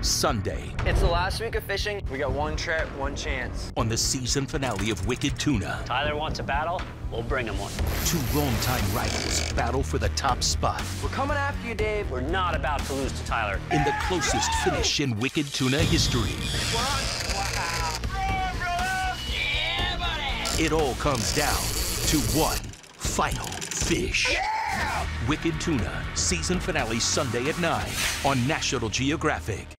Sunday It's the last week of fishing. We got one trip, one chance. on the season finale of Wicked Tuna. Tyler wants a battle, we'll bring him one. Two longtime rivals battle for the top spot We're coming after you, Dave. We're not about to lose to Tyler. in the closest finish in Wicked Tuna history. It all comes down to one final fish. Wicked Tuna, season finale Sunday at 9 on National Geographic.